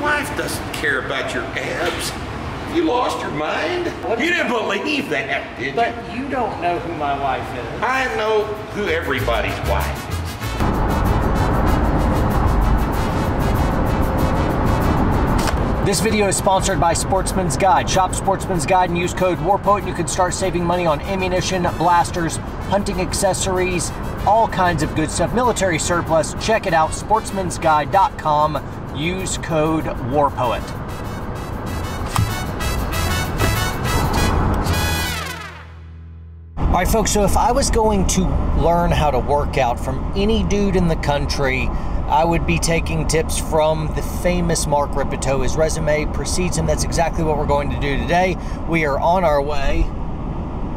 wife doesn't care about your abs. You lost your mind? What- You didn't believe that, did But you? But you don't know who my wife is. I know who everybody's wife is. This video is sponsored by Sportsman's Guide. Shop Sportsman's Guide and use code WARPOET and you can start saving money on ammunition, blasters, hunting accessories, all kinds of good stuff. Military surplus. Check it out, sportsmansguide.com. Use code WARPOET. All right, folks, so if I was going to learn how to work out from any dude in the country, I would be taking tips from the famous Mark Rippetoe. His resume precedes him. That's exactly what we're going to do today. We are on our way,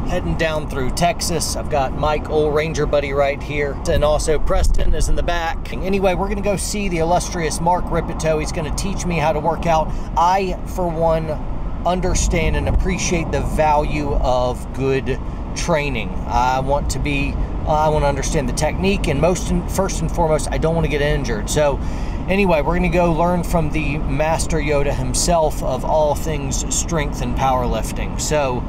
heading down through Texas. I've got Mike, old Ranger buddy, right here, and also Preston is in the back. Anyway, we're going to go see the illustrious Mark Rippetoe. He's going to teach me how to work out. I, for one, understand and appreciate the value of good training. I want to be, I want to understand the technique, and most, and first and foremost, I don't want to get injured. So, anyway, we're going to go learn from the Master Yoda himself of all things strength and powerlifting. So,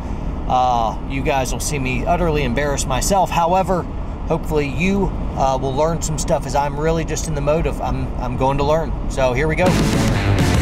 uh, you guys will see me utterly embarrass myself. However, hopefully you uh, will learn some stuff as I'm really just in the mode of I'm, I'm going to learn. So here we go.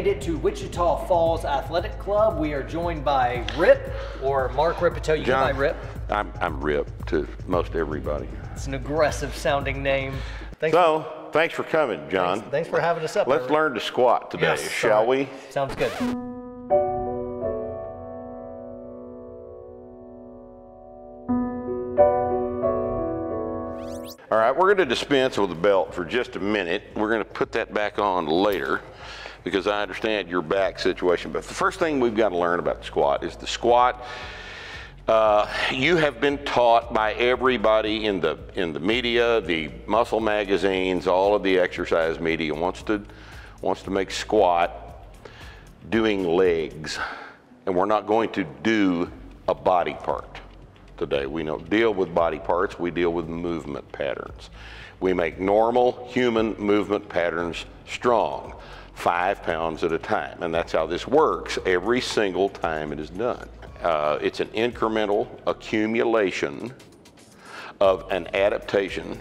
Made it to Wichita Falls Athletic Club. We are joined by Rip, or Mark Rippetoe. You go by Rip. I'm, I'm Rip to most everybody. It's an aggressive sounding name. Thanks, So, thanks for coming, John. thanks, thanks for having us up. Let's learn to squat today, Yes, shall right. we? Sounds good. All right, we're going to dispense with the belt for just a minute. We're going to put that back on later because I understand your back situation. But the first thing we've got to learn about the squat is the squat. Uh, you have been taught by everybody in the in the media, the muscle magazines, all of the exercise media wants to wants to make squat doing legs, and we're not going to do a body part today. We don't deal with body parts, we deal with movement patterns. We make normal human movement patterns strong, five pounds at a time. And that's how this works every single time it is done. Uh, it's an incremental accumulation of an adaptation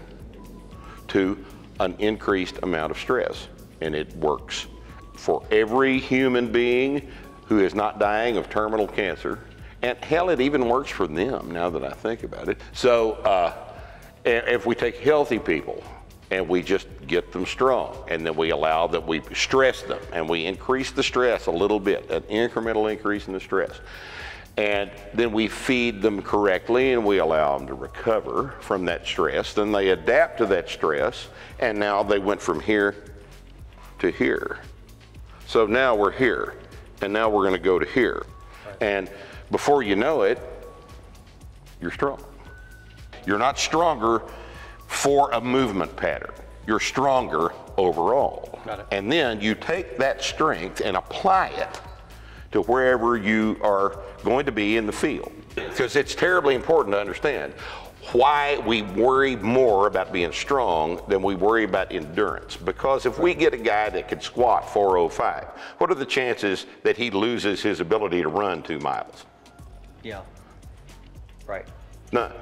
to an increased amount of stress. And it works for every human being who is not dying of terminal cancer. And hell, it even works for them now that I think about it. So uh, if we take healthy people and we just get them strong and then we allow that we stress them and we increase the stress a little bit, an incremental increase in the stress. And then we feed them correctly and we allow them to recover from that stress. Then they adapt to that stress and now they went from here to here. So now we're here, and now we're going to go to here. And before you know it, you're strong. You're not stronger for a movement pattern. You're stronger overall. Got it. And then you take that strength and apply it to wherever you are going to be in the field. Because it's terribly important to understand why we worry more about being strong than we worry about endurance. Because if we get a guy that can squat 405, what are the chances that he loses his ability to run two miles? Yeah. Right. None.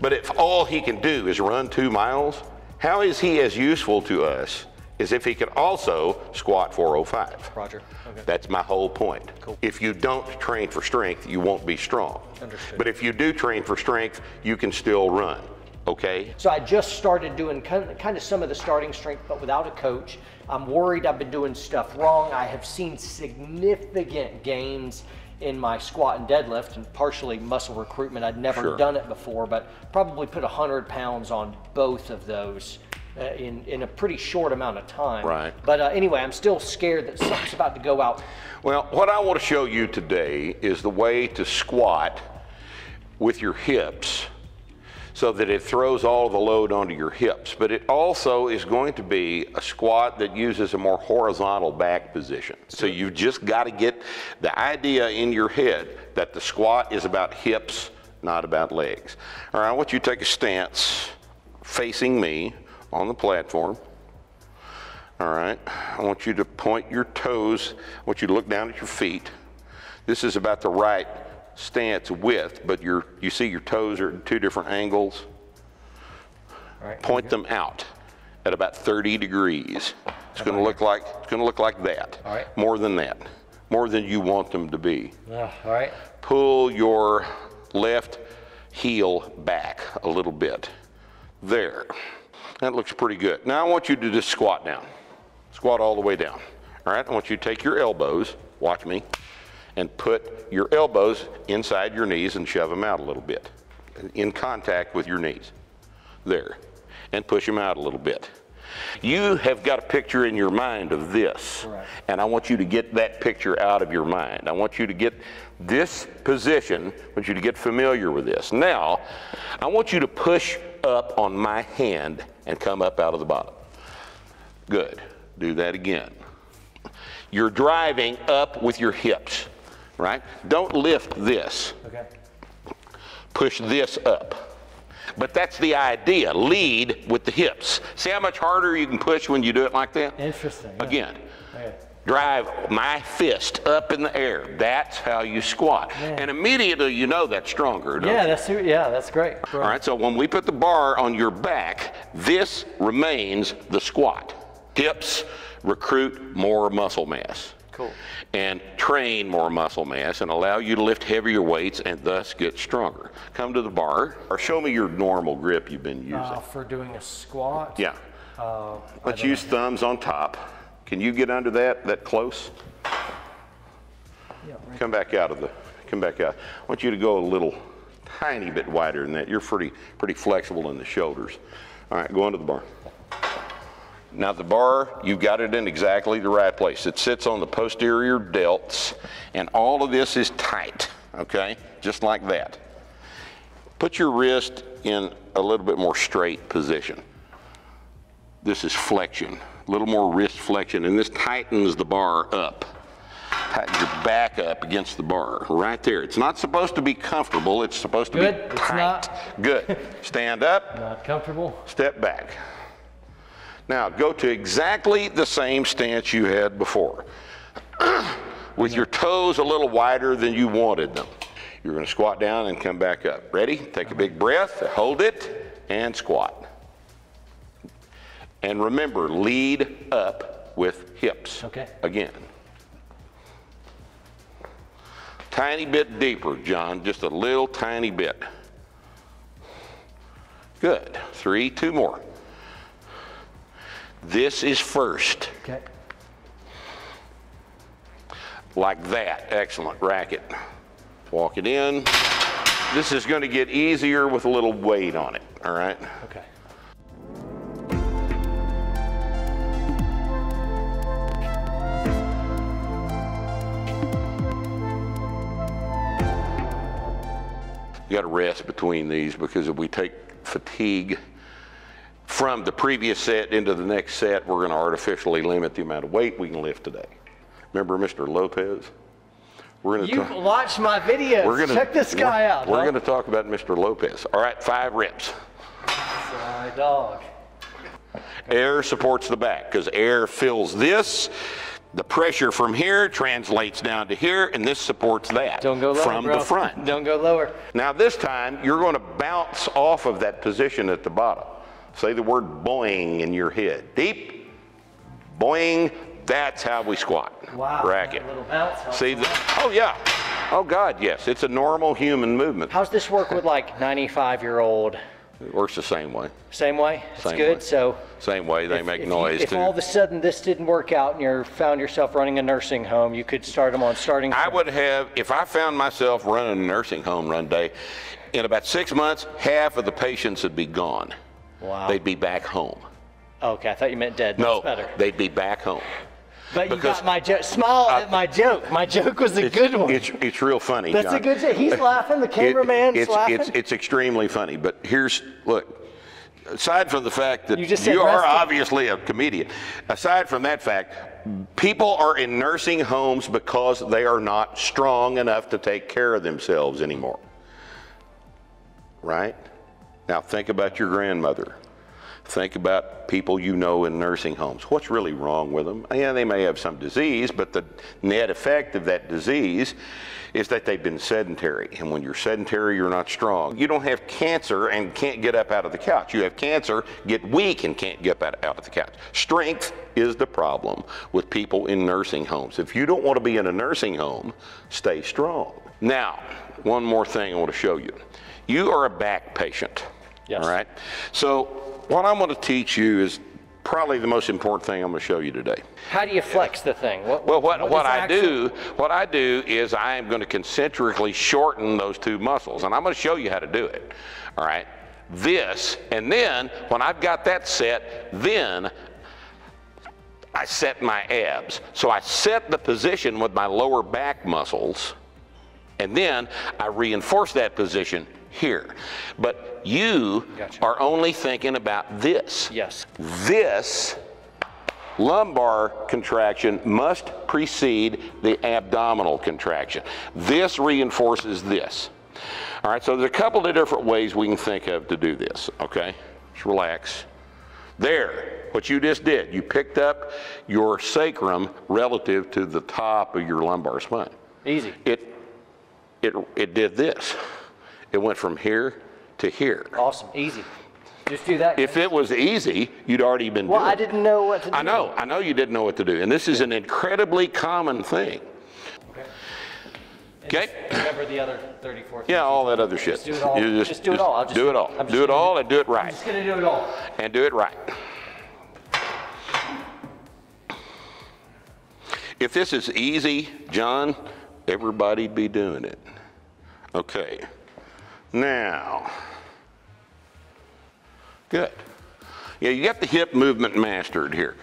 But if all he can do is run two miles, how is he as useful to us as if he could also squat 405? Roger. Okay. That's my whole point. Cool. If you don't train for strength, you won't be strong. Understood. But if you do train for strength, you can still run. okay? So I just started doing kind of, kind of some of the starting strength, but without a coach. I'm worried I've been doing stuff wrong. I have seen significant gains in my squat and deadlift, and partially muscle recruitment. I'd never Sure. done it before, but probably put 100 pounds on both of those uh, in, in a pretty short amount of time. Right. But uh, anyway, I'm still scared that something's about to go out. Well, what I want to show you today is the way to squat with your hips so that it throws all the load onto your hips. But it also is going to be a squat that uses a more horizontal back position. So you've just got to get the idea in your head that the squat is about hips, not about legs. All right, I want you to take a stance facing me on the platform. All right, I want you to point your toes, I want you to look down at your feet. This is about the right stance width, but your, you see your toes are at two different angles. Right. Point them out at about 30 degrees. It's going to look like it's going to look like that. All right. More than that. More than you want them to be. Uh, all right. Pull your left heel back a little bit. There. That looks pretty good. Now I want you to just squat down. Squat all the way down. All right, I want you to take your elbows, watch me, and put your elbows inside your knees and shove them out a little bit, in contact with your knees. There. And push them out a little bit. You have got a picture in your mind of this, Correct. and I want you to get that picture out of your mind. I want you to get this position, I want you to get familiar with this. Now, I want you to push up on my hand and come up out of the bottom. Good. Do that again. You're driving up with your hips, right? Don't lift this. Okay. Push this up. But that's the idea. Lead with the hips. See how much harder you can push when you do it like that? Interesting. yeah. Again, Okay. drive my fist up in the air. That's how you squat. Man. And immediately you know that's stronger. don't Yeah, you? that's yeah, that's great. All right, so when we put the bar on your back, this remains the squat. Hips recruit more muscle mass. Cool. And train more muscle mass and allow you to lift heavier weights and thus get stronger. Come to the bar or show me your normal grip you've been using. Uh, for doing a squat. yeah. Uh, Let's use thumbs on top. Can you get under that, that close? yeah, right. Come back out of the, come back out. I want you to go a little tiny bit wider than that. You're pretty, pretty flexible in the shoulders. All right, go under the bar. Now the bar, you've got it in exactly the right place. It sits on the posterior delts, and all of this is tight, okay? Just like that. Put your wrist in a little bit more straight position. This is flexion, a little more wrist flexion, and this tightens the bar up. Tighten your back up against the bar, right there. It's not supposed to be comfortable, it's supposed to Good, be it's tight. not. Good. Stand up, Not comfortable. step back. Now go to exactly the same stance you had before, with your toes a little wider than you wanted them. You're going to squat down and come back up. Ready? Take a big breath, hold it, and squat. And remember, lead up with hips. Okay. Again. Tiny bit deeper, John, just a little tiny bit. Good. Three, two more. This is first, Okay. like that. Excellent. Racket. Walk it in. This is going to get easier with a little weight on it, all right? Okay. You got to rest between these because if we take fatigue from the previous set into the next set, we're going to artificially limit the amount of weight we can lift today. Remember Mr. Lopez? We're going to You've watched my videos. we're gonna, Check this guy we're, out. We're huh? going to talk about Mr. Lopez. All right, five reps. Dog. Air supports the back because air fills this. The pressure from here translates down to here, and this supports that Don't go lower, from bro. the front. Don't go lower. Now, this time, you're going to bounce off of that position at the bottom. Say the word boing in your head. Deep, boing. That's how we squat. Wow. Racket. that little bounce helps See the, oh, yeah. Oh, God, yes. It's a normal human movement. How's this work with like 95 year old Works the same way. Same way? It's good. way. So Same way they if- make if you- noise If too. all of a sudden this didn't work out and you found yourself running a nursing home, you could start them on starting. I would have, if I found myself running a nursing home one day, in about six months, half of the patients would be gone. Wow. They'd be back home. Okay, I thought you meant dead. No, better. they'd be back home. But you because- got my joke. Smile at uh, my joke. My joke was a good one. It's, it's real funny. That's a good joke. He's laughing. The It- cameraman's it's, laughing. It's, it's extremely funny. But here's, look, aside from the fact that You just you are obviously a comedian, aside from that fact, people are in nursing homes because they are not strong enough to take care of themselves anymore. Right? Now think about your grandmother. Think about people you know in nursing homes. What's really wrong with them? Yeah, they may have some disease, but the net effect of that disease is that they've been sedentary. And when you're sedentary, you're not strong. You don't have cancer and can't get up out of the couch. You have cancer, get weak, and can't get up out of the couch. Strength is the problem with people in nursing homes. If you don't want to be in a nursing home, stay strong. Now, one more thing I want to show you. You are a back patient. Yes. All right. So what I'm going to teach you is probably the most important thing I'm going to show you today. How do you flex the thing? What, Well, what, what is I do, what I do is I am going to concentrically shorten those two muscles, and I'm going to show you how to do it. All right. This, and then when I've got that set, then I set my abs. So I set the position with my lower back muscles, and then I reinforce that position here. But you Gotcha. are only thinking about this. Yes. This lumbar contraction must precede the abdominal contraction. This reinforces this. All right, so there's a couple of different ways we can think of to do this, okay? Just relax. There, what you just did, you picked up your sacrum relative to the top of your lumbar spine. Easy. It, it, it did this. It went from here to here. Awesome. Easy. Just do that. If it was easy, you'd already been doing. well, doing I didn't know what to do. I know, I know you didn't know what to do, and this is an incredibly common thing. Okay? Okay. Remember the other 34. Yeah, all that other shit. do it all. You Just do it all. I'll just- do it all. I'm just Do it all and do it right. I'm just gonna do it all. And do it right. If this is easy, John, everybody'd be doing it. Okay. Now. Good. Yeah, you got the hip movement mastered here.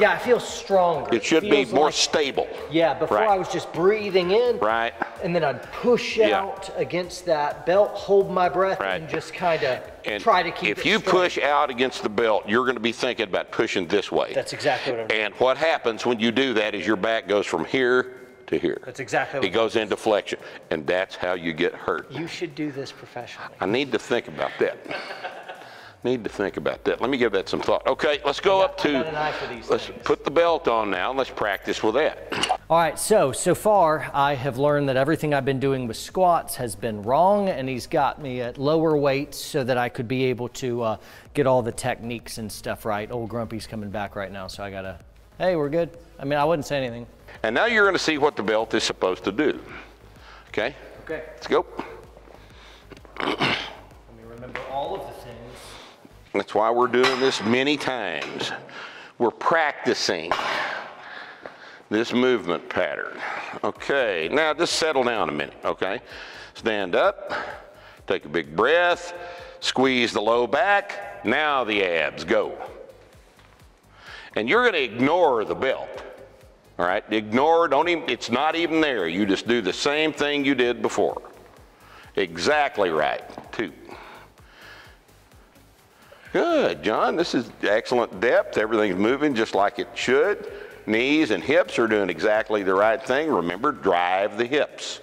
Yeah, I feel stronger. It should be more like- stable. yeah, before Right. I was just breathing in. Right. And then I'd push Yeah. out against that belt, hold my breath, Right. and just kind of try to keep if it you straight. push out against the belt, you're going to be thinking about pushing this way. That's exactly what I'm doing. and what happens when you do that is your back goes from here to here. That's exactly It what goes into flexion, and that's how you get hurt. You should do this professionally. I need to think about that. Need to think about that. Let me give that some thought. Okay, let's go up to. got for these let's things. put the belt on now. and Let's practice with that. All right, so so far I have learned that everything I've been doing with squats has been wrong, and he's got me at lower weights so that I could be able to uh, get all the techniques and stuff right. Old Grumpy's coming back right now, so I gotta. Hey, we're good. I mean, I wouldn't say anything. And now you're going to see what the belt is supposed to do. Okay, Okay. let's go. Let me remember all of the things. That's why we're doing this many times. We're practicing this movement pattern. Okay, now just settle down a minute, okay? Stand up, take a big breath, squeeze the low back, now the abs, go. And you're gonna ignore the belt, all right? Ignore, don't even, it's not even there. You just do the same thing you did before. Exactly right, two. Good, John. This is excellent depth. Everything's moving just like it should. Knees and hips are doing exactly the right thing. Remember, drive the hips.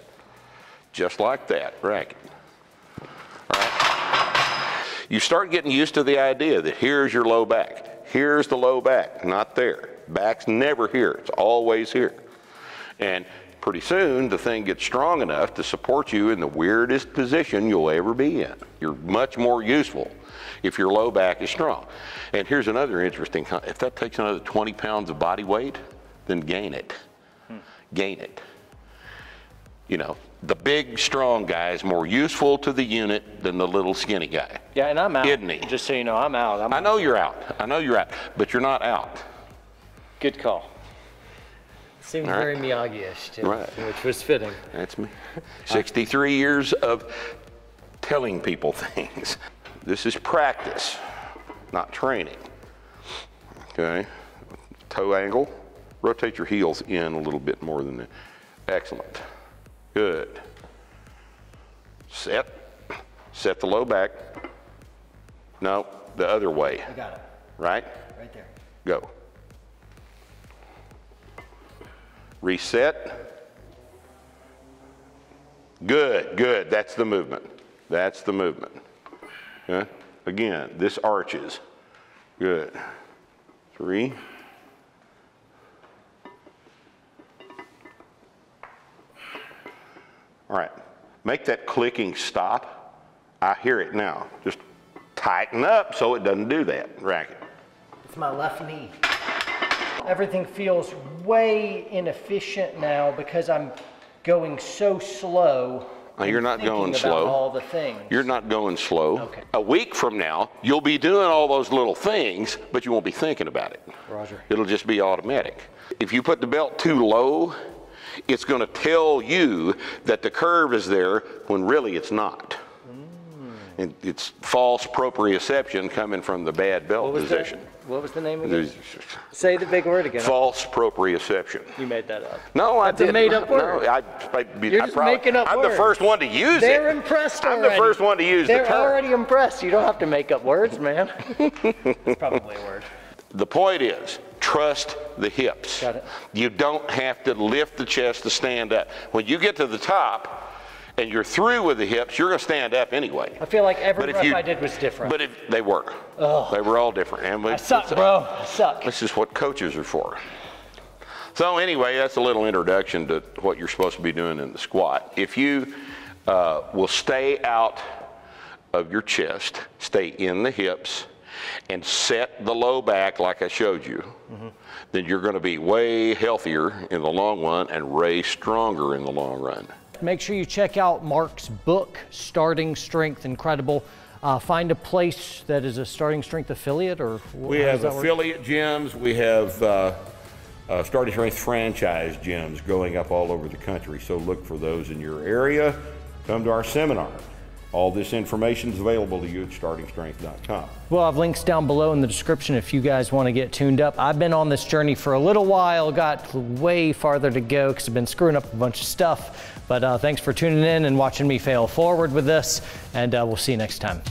Just like that. Right. Right. You start getting used to the idea that here's your low back. Here's the low back, not there. Back's never here. It's always here. And pretty soon the thing gets strong enough to support you in the weirdest position you'll ever be in. You're much more useful if your low back is strong. And here's another interesting, if that takes another 20 pounds of body weight, then gain it. Hmm. Gain it. You know, the big, strong guy is more useful to the unit than the little skinny guy. Yeah, and I'm out. Isn't he? Just so you know, I'm out. I'm I know you're out. I know you're out, but you're not out. good call. Seemed All right. very Miyagi-ish too, Right. which was fitting. That's me. 63 years of telling people things. This is practice, not training. Okay? Toe angle. Rotate your heels in a little bit more than that. Excellent. Good. Set. Set the low back. No, the other way. I got it. Right? Right there. Go. Reset. Good, good. That's the movement. That's the movement. Okay? Again, this arches. Good. Three. All right. Make that clicking stop. I hear it now. Just tighten up so it doesn't do that. Racket. It's my left knee. Everything feels way inefficient now because I'm going so slow. You're not going slow. All the things. You're not going slow. Okay. A week from now, you'll be doing all those little things, but you won't be thinking about it. Roger. It'll just be automatic. If you put the belt too low, it's going to tell you that the curve is there when really it's not. Mm. And it's false proprioception coming from the bad belt What position. The, what was the name again? Say the big word again. false proprioception. You made that up. No, I That's a didn't. made-up word. No, I, I, You're I just probably- making up I'm words. the first one to use it. They're it. impressed I'm already. the first one to use They're the term. already impressed. You don't have to make up words, man. That's probably a word. The point is, trust the hips. Got it. You don't have to lift the chest to stand up. When you get to the top and you're through with the hips, you're going to stand up anyway. I feel like every rep you- I did was different. But if, they were. They were all different. And we, I suck, bro. I suck. This is what coaches are for. So anyway, that's a little introduction to what you're supposed to be doing in the squat. If you uh, will stay out of your chest, stay in the hips, and set the low back like I showed you, then you're going to be way healthier in the long run and way stronger in the long run. Make sure you check out Mark's book, Starting Strength Incredible. Uh, find a place that is a Starting Strength affiliate, or wh- We have that work? affiliate gyms. We have uh, uh, Starting Strength franchise gyms going up all over the country. So look for those in your area. Come to our seminar. All this information is available to you at startingstrength.com. We'll have links down below in the description if you guys want to get tuned up. I've been on this journey for a little while, got way farther to go because I've been screwing up a bunch of stuff. But uh, thanks for tuning in and watching me fail forward with this, and uh, we'll see you next time.